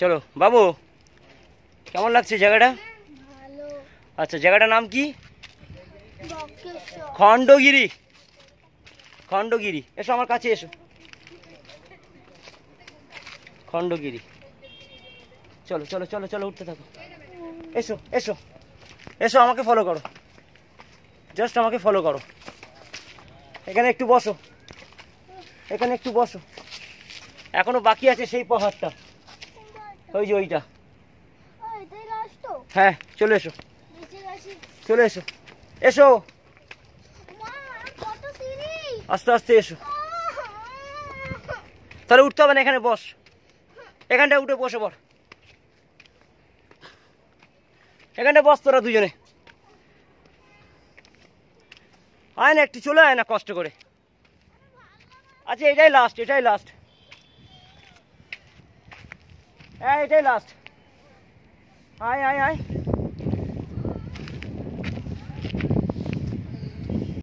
চলো বাবু কেমন লাগছে জায়গাটা? আচ্ছা জায়গাটার নাম কি? খণ্ডগিরি। খণ্ডগিরি। এসো আমার কাছে এসো। খণ্ডগিরি। চলো চলো চলো চলো উঠতে থাকো। এসো এসো এসো আমাকে ফলো করো। জাস্ট আমাকে ফলো করো। এখানে একটু বসো। এখানে একটু বসো। এখনও বাকি আছে সেই পাহাড়টা। ওই যে ওইটা। হ্যাঁ চলে এসো। চলে এসো। এসো। আস্তে আস্তে এসো। তাহলে উঠতে হবে না এখানে বস। এখানটা উঠে বসে পড়। এখানটা বস তোরা দুজনে। আয় না একটু চলে আয় না কষ্ট করে। আচ্ছা এটাই লাস্ট এটাই লাস্ট হ্যাঁ এটাই লাস্ট আয় আয় আয়